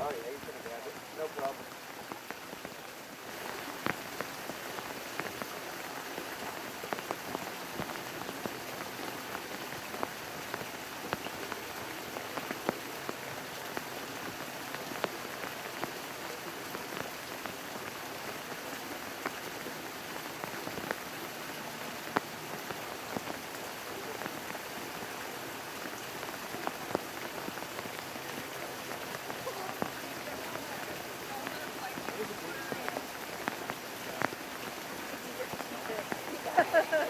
Oh yeah. No problem. Ha ha ha!